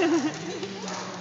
いいね。